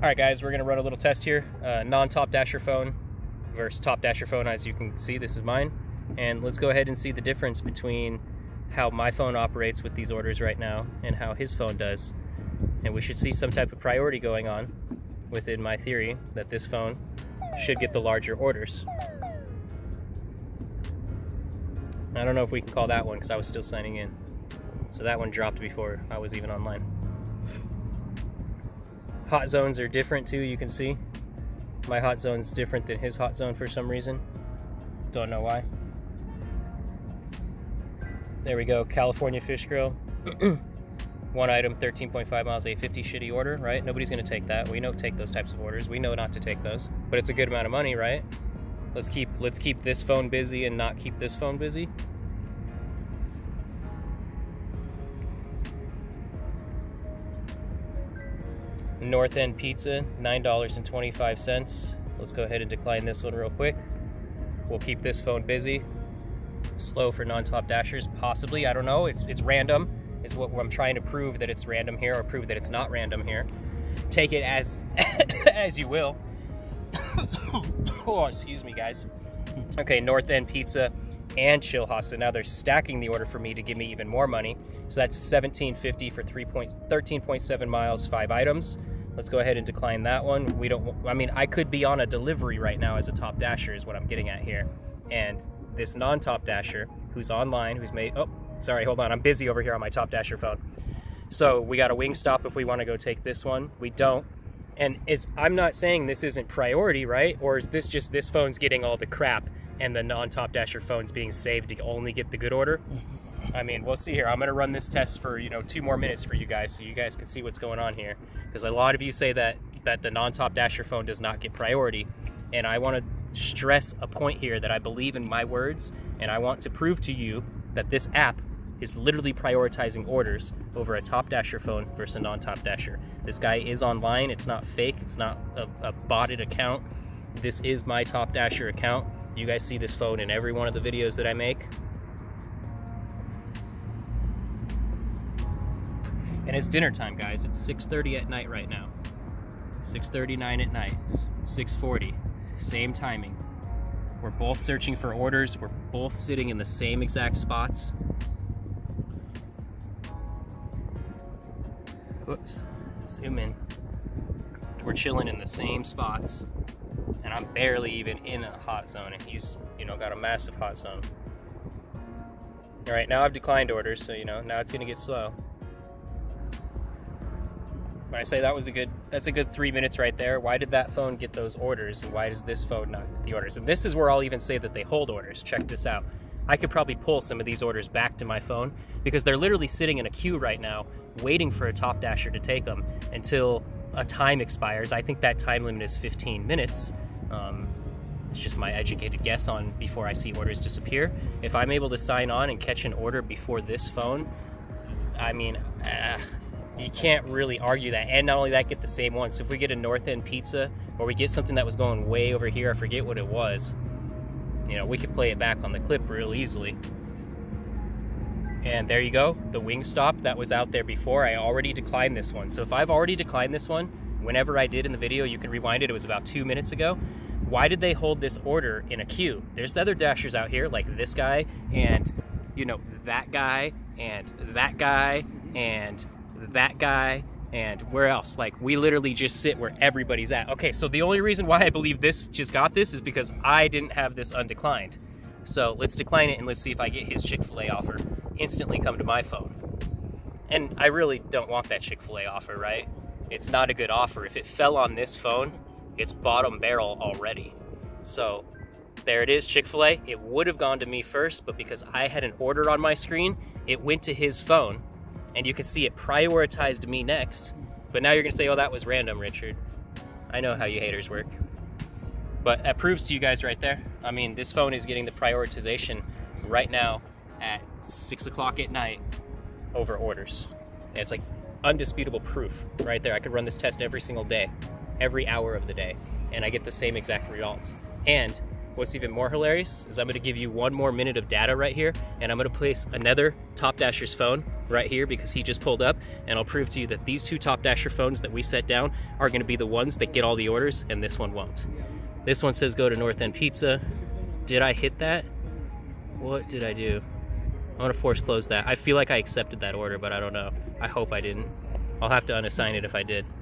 All right, guys, we're gonna run a little test here. Uh, Non-top dasher phone versus top dasher phone. As you can see, this is mine. And let's go ahead and see the difference between how my phone operates with these orders right now and how his phone does. And we should see some type of priority going on within my theory that this phone should get the larger orders. I don't know if we can call that one because I was still signing in. So that one dropped before I was even online. Hot zones are different too, you can see. My hot zone's different than his hot zone for some reason. Don't know why. There we go, California Fish Grill. One item, 13.5 miles, a 50 shitty order, right? Nobody's gonna take that. We know take those types of orders. We know not to take those, but it's a good amount of money, right? Let's keep let's keep this phone busy and not keep this phone busy. North End Pizza, $9.25. Let's go ahead and decline this one real quick. We'll keep this phone busy. It's slow for non-top dashers, possibly. I don't know. It's it's random. Is what I'm trying to prove that it's random here, or prove that it's not random here. Take it as as you will. oh, excuse me, guys. Okay, North End Pizza and Chillhouse. now they're stacking the order for me to give me even more money. So that's 1750 for 13.7 miles, five items. Let's go ahead and decline that one. We don't, I mean, I could be on a delivery right now as a top dasher is what I'm getting at here. And this non-top dasher who's online, who's made, oh, sorry, hold on. I'm busy over here on my top dasher phone. So we got a Wingstop if we want to go take this one. We don't. And is I'm not saying this isn't priority, right? Or is this just this phone's getting all the crap and the non-top dasher phone's being saved to only get the good order? I mean, we'll see here. I'm going to run this test for, you know, two more minutes for you guys so you guys can see what's going on here. Because a lot of you say that, that the non-top dasher phone does not get priority. And I want to stress a point here that I believe in my words. And I want to prove to you that this app is literally prioritizing orders over a top dasher phone versus a non-top dasher. This guy is online. It's not fake. It's not a, a botted account. This is my top dasher account. You guys see this phone in every one of the videos that I make. And it's dinner time, guys. It's 6.30 at night right now. 6.39 at night, 6.40, same timing. We're both searching for orders. We're both sitting in the same exact spots. Whoops, zoom in. We're chilling in the same spots. And I'm barely even in a hot zone and he's, you know, got a massive hot zone. All right, now I've declined orders, so, you know, now it's gonna get slow. When I say that was a good, that's a good three minutes right there. Why did that phone get those orders, and why does this phone not get the orders? And this is where I'll even say that they hold orders. Check this out. I could probably pull some of these orders back to my phone because they're literally sitting in a queue right now, waiting for a top dasher to take them until a time expires. I think that time limit is 15 minutes. Um, it's just my educated guess on before I see orders disappear. If I'm able to sign on and catch an order before this phone, I mean, uh, you can't really argue that. And not only that, get the same one. So if we get a North End pizza or we get something that was going way over here, I forget what it was, you know, we could play it back on the clip real easily. And there you go, the Wingstop that was out there before. I already declined this one. So if I've already declined this one, whenever I did in the video, you can rewind it, it was about two minutes ago. Why did they hold this order in a queue? There's the other dashers out here, like this guy, and you know, that guy, and that guy, and that guy, and where else? Like we literally just sit where everybody's at. Okay, so the only reason why I believe this just got this is because I didn't have this undeclined. So let's decline it and let's see if I get his Chick-fil-A offer instantly come to my phone. And I really don't want that Chick-fil-A offer, right? It's not a good offer. If it fell on this phone, it's bottom barrel already. So there it is, Chick-fil-A. It would have gone to me first, but because I had an order on my screen, it went to his phone and you can see it prioritized me next. But now you're gonna say, oh, that was random, Richard. I know how you haters work. But that proves to you guys right there. I mean, this phone is getting the prioritization right now at six o'clock at night over orders. And it's like undisputable proof right there. I could run this test every single day, every hour of the day, and I get the same exact results. And what's even more hilarious is I'm gonna give you one more minute of data right here, and I'm gonna place another Top Dasher's phone right here because he just pulled up, and I'll prove to you that these two Top Dasher phones that we set down are gonna be the ones that get all the orders, and this one won't. This one says go to North End Pizza. Did I hit that? What did I do? I'm gonna force close that. I feel like I accepted that order, but I don't know. I hope I didn't. I'll have to unassign it if I did.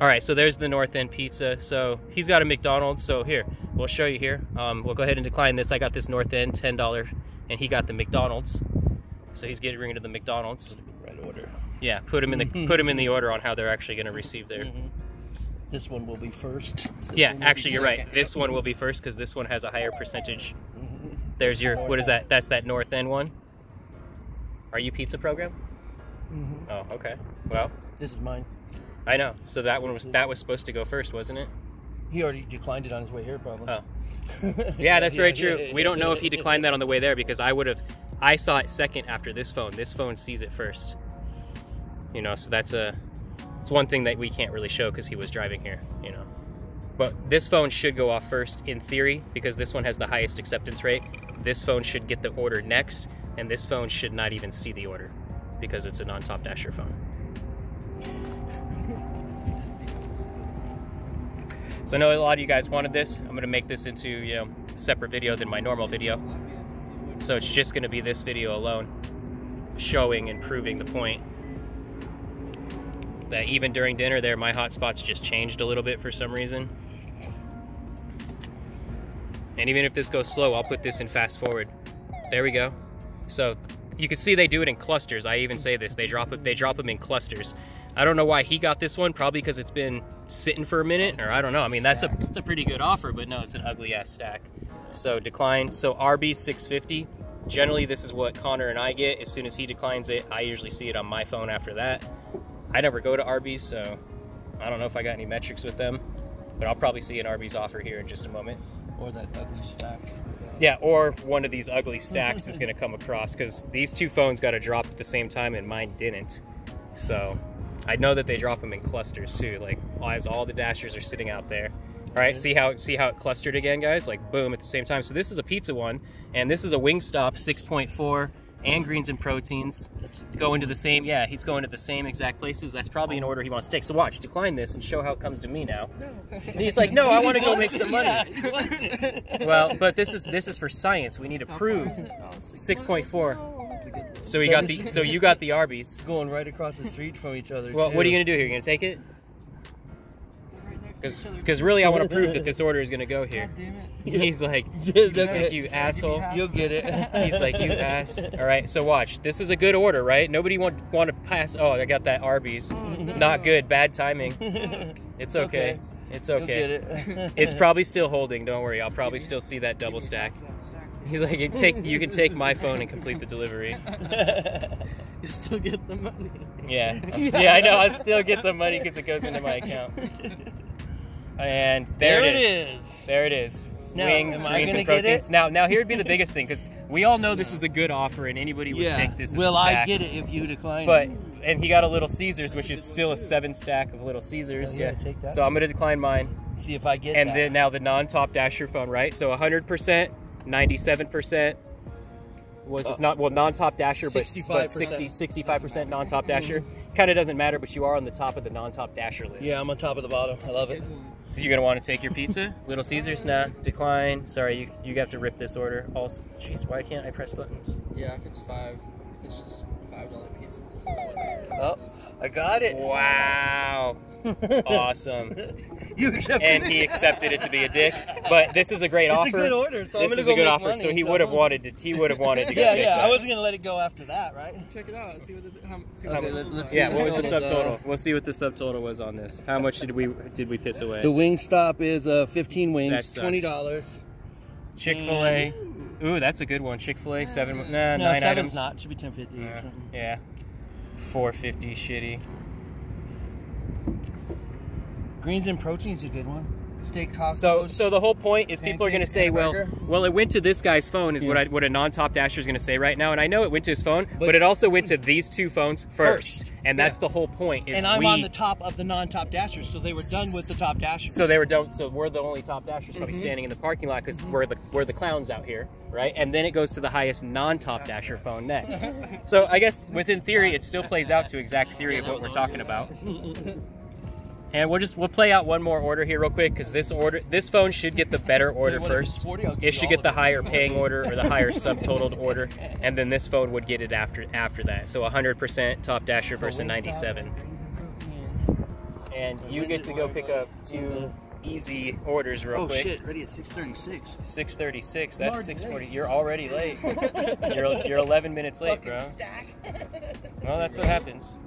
All right, so there's the North End Pizza. So he's got a McDonald's. So here, we'll show you here. Um, we'll go ahead and decline this. I got this North End, $10, and he got the McDonald's. So he's getting rid of the McDonald's. Right order. Yeah, put him in the put him in the order on how they're actually going to receive their. Mhm. This one will be first. This Yeah, actually, you're right. This one will be first because this one has a higher percentage. Mhm. There's your what is that? That's that North End one. Are you pizza program? Mhm. Oh, okay. Well, This is mine. I know. So that one was that was supposed to go first, wasn't it? He already declined it on his way here, probably. Oh. Yeah, that's very true. We don't know if he declined that on the way there because I would have. I saw it second after this phone. This phone sees it first. You know, so that's a. It's one thing that we can't really show because he was driving here. You know, but this phone should go off first in theory because this one has the highest acceptance rate. This phone should get the order next, and this phone should not even see the order because it's a non-top dasher phone. So I know a lot of you guys wanted this. I'm gonna make this into you know a separate video than my normal video. So it's just gonna be this video alone, showing and proving the point that even during dinner there, my hotspots just changed a little bit for some reason. And even if this goes slow, I'll put this in fast forward. There we go. So you can see they do it in clusters. I even say this, they drop it, they drop them in clusters. I don't know why he got this one, probably because it's been sitting for a minute, or I don't know. I mean, that's a, that's a pretty good offer, but no, it's an ugly ass stack. So decline. So RB 650. Generally, this is what Connor and I get. As soon as he declines it, I usually see it on my phone after that. I never go to Arby's, so I don't know if I got any metrics with them, but I'll probably see an Arby's offer here in just a moment. Or that ugly stack. Yeah, or one of these ugly stacks is going to come across because these two phones got to drop at the same time and mine didn't. So I know that they drop them in clusters too, like as all the dashers are sitting out there. All right, see how see how it clustered again, guys? Like boom at the same time. So this is a pizza one, and this is a Wingstop 6.4 and greens and proteins go into the same. Yeah, he's going to the same exact places. That's probably an order he wants to take. So watch, decline this and show how it comes to me now. And he's like, no, I want to go make some money. Yeah, he wants it. Well, but this is this is for science. We need to prove 6.4. That's a good one. So we got the so you got the Arby's. Going right across the street from each other. Well, what are you gonna do here? You're gonna take it? Because really, I want to prove that this order is gonna go here. God damn it. He's like, Yeah, that's like you asshole. You'll get it. He's like, you ass. All right, so watch. This is a good order, right? Nobody want want to pass. Oh, I got that Arby's. Oh, Not good. Bad timing. It's okay. It's You'll okay. get it. It's probably still holding. Don't worry. I'll probably still see that double stack. He's like, you take you can take my phone and complete the delivery. You still get the money. Yeah, yeah, I know. I still get the money because it goes into my account. And there, There it it is. is. There it is. Now, Wings, greens, and proteins. Now, now here would be the biggest thing because we all know this is a good offer and anybody would yeah. take this. As Will a I stack. get it if you decline? But it? and he got a Little Caesars, which is still a seven stack of Little Caesars. Oh, yeah, Yeah. take that. So I'm gonna decline mine, see if I get and that. then now the non-top dasher phone, right? So 100 percent, 97 percent. Was this Uh, not well non-top dasher, but, but 65%. 60, 65 percent non-top dasher? Kind of doesn't matter, but you are on the top of the non-top dasher list. yeah, I'm on top of the bottom. I love it. You're gonna want to take your pizza, Little Caesars? Nah, decline. Sorry, you you have to rip this order. Also, jeez, why can't I press buttons? Yeah, if it's five, if it's just five dollar pizza, it's not worth it. Oh, I got it. Wow, awesome. you accepted And it. he accepted it to be a dick. But this is a great It's offer. a good order, so I'm this is go a good offer. money, so he so- would have wanted to. He would have wanted to. Get Yeah, picked yeah. I wasn't gonna let it go after that, right? Check it out. See what the how, see Okay, what let- levels let's see Yeah, what was the Totals, uh, subtotal? We'll see what the subtotal was on this. How much did we did we piss away? The Wingstop is uh, 15 wings, twenty dollars. Chick-fil-A. Ooh, that's a good one. Chick-fil-A seven. Nah, No, nine seven's items. not. Should be 1050 or Uh, something. yeah. 450 shitty. Greens and protein's is a good one. steak tacos. So, so the whole point is people are going to say, well, burger? well, it went to this guy's phone, is what I, what a non-top dasher is going to say right now, and I know it went to his phone, but, But- it also went to these two phones first, First. and that's the whole point. Is and I'm we, on the top of the non-top dashers, so they were done with the top dashers. So they were done. So we're the only top dashers probably Mhm. standing in the parking lot because we're the we're the clowns out here, right? And then it goes to the highest non-top dasher phone next. so I guess within theory, it still plays out to exact theory of what we're talking about. And we'll just we'll play out one more order here real quick because this order this phone should get the better order What first. 40? It should get the it. higher paying order or the higher subtotaled order, and then this phone would get it after after that. So 100% top dasher versus 97. And you get to go pick up two easy orders real Oh quick. shit! Ready at 6:36. 6:36. That's already 6:40. late. You're already late. you're you're 11 minutes late, bro. stack. Well, that's what happens.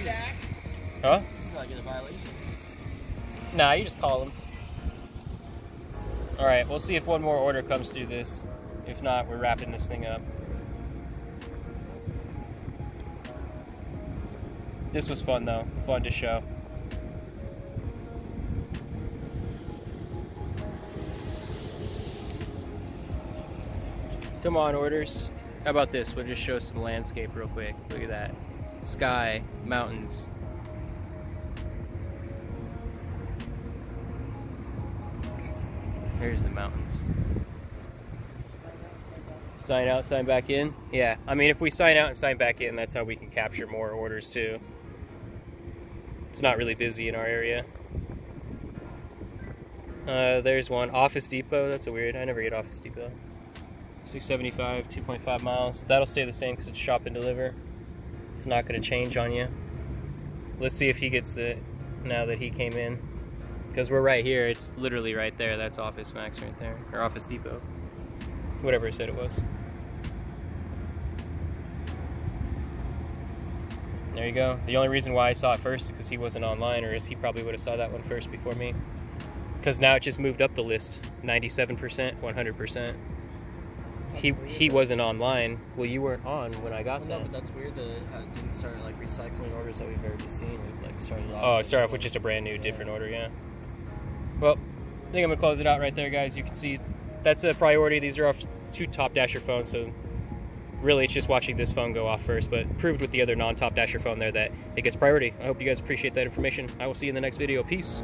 stack. Huh? To get a violation. Nah, you just call them. All right, we'll see if one more order comes through this. If not, we're wrapping this thing up. This was fun though. Fun to show. Come on, orders. How about this? We'll just show some landscape real quick. Look at that. Sky, mountains. There's the mountains. Sign out, sign back in? Yeah. I mean, if we sign out and sign back in, that's how we can capture more orders too. It's not really busy in our area. Uh, there's one. Office Depot. That's a weird. I never get Office Depot. 675, 2.5 miles. That'll stay the same because it's shop and deliver. It's not going to change on you. Let's see if he gets it now that he came in. Because we're right here. It's literally right there. That's Office Max right there. Or Office Depot. Whatever it said it was. There you go. The only reason why I saw it first is because he wasn't online, or is he probably would have saw that one first before me. Because now it just moved up the list. 97%, 100%. He, he wasn't online. Well, you weren't on when I got Well, no, that. but that's weird that it uh, didn't start like recycling orders that we've already seen. We like started off. Oh, with start off with just a brand new, Yeah. different order, yeah. Well, I think I'm gonna close it out right there, guys. You can see that's a priority. These are off two top dasher phones, so really it's just watching this phone go off first, but proved with the other non-top dasher phone there that it gets priority. I hope you guys appreciate that information. I will see you in the next video. Peace.